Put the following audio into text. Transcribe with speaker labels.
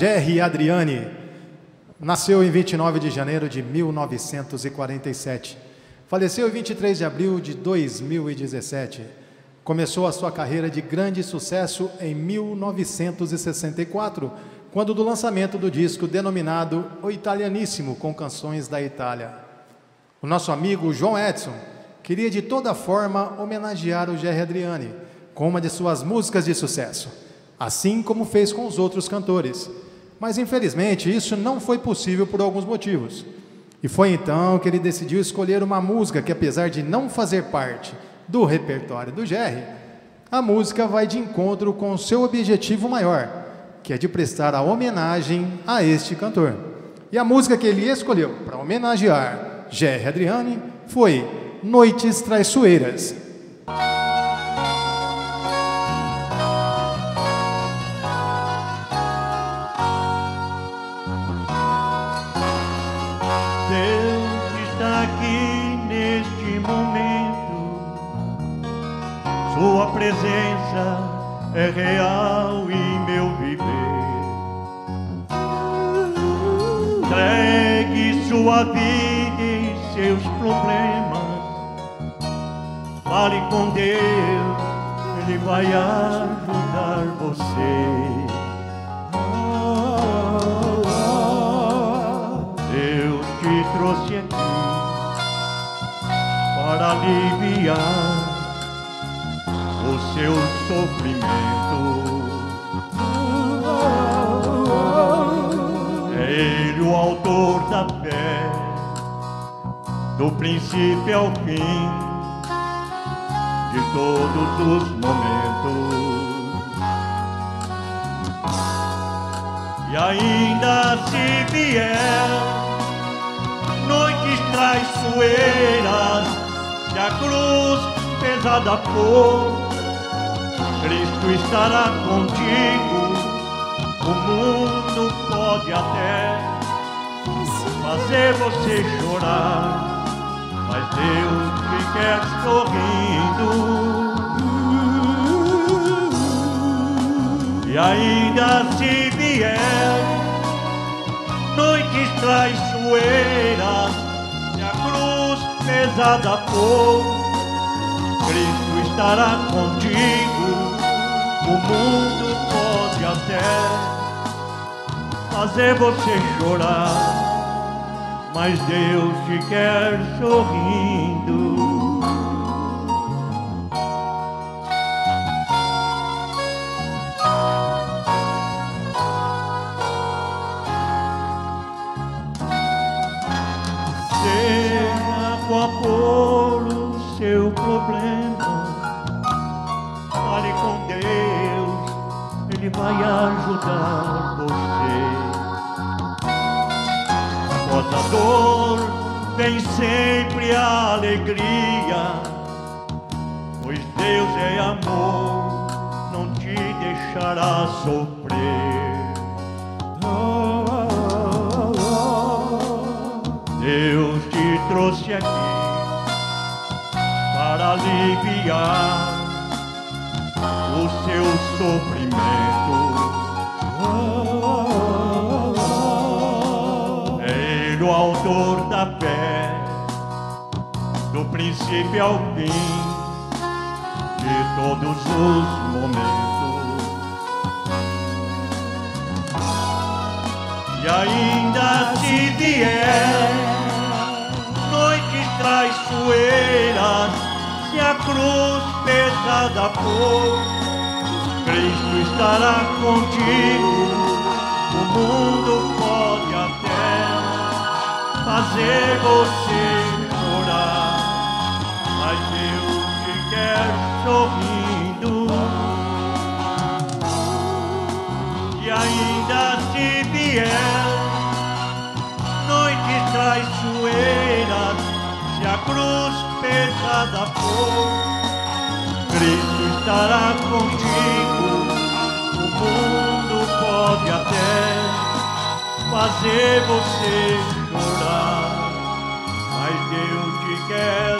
Speaker 1: Gerry Adriani. Nasceu em 29 de janeiro de 1947. Faleceu em 23 de abril de 2017. Começou a sua carreira de grande sucesso em 1964, quando do lançamento do disco denominado O Italianíssimo, com canções da Itália. O nosso amigo João Edson queria de toda forma homenagear o Gerry Adriani com uma de suas músicas de sucesso, assim como fez com os outros cantores. Mas infelizmente isso não foi possível por alguns motivos. E foi então que ele decidiu escolher uma música que, apesar de não fazer parte do repertório do Gerry, a música vai de encontro com seu objetivo maior, que é de prestar a homenagem a este cantor. E a música que ele escolheu para homenagear Gerry Adriani foi Noites Traiçoeiras,
Speaker 2: Sua presença é real em meu viver. Entregue sua vida e seus problemas. Fale com Deus, Ele vai ajudar você. Para aliviar o seu sofrimento. É Ele o autor da fé, do princípio ao fim, de todos os momentos. E ainda se vier noites traiçoeiras, se a cruz pesada for, Cristo estará contigo. O mundo pode até fazer você chorar, mas Deus te quer sorrindo. E ainda se vier noites traiçoeiras, pesada for, Cristo estará contigo. O mundo pode até fazer você chorar, mas Deus te quer sorrindo. For o seu problema, fale com Deus, Ele vai ajudar você. Após a dor, vem sempre a alegria, pois Deus é amor, não te deixará sofrer. Trouxe aqui para aliviar o seu sofrimento. É Ele o autor da fé, do princípio ao fim, de todos os momentos. E ainda pesada for, Cristo estará contigo. O mundo pode até fazer você chorar, mas Deus te quer sorrindo. E ainda se vier noites traiçoeiras, se a cruz pesada for, Cristo estará contigo. O mundo pode até fazer você chorar, mas Deus te quer.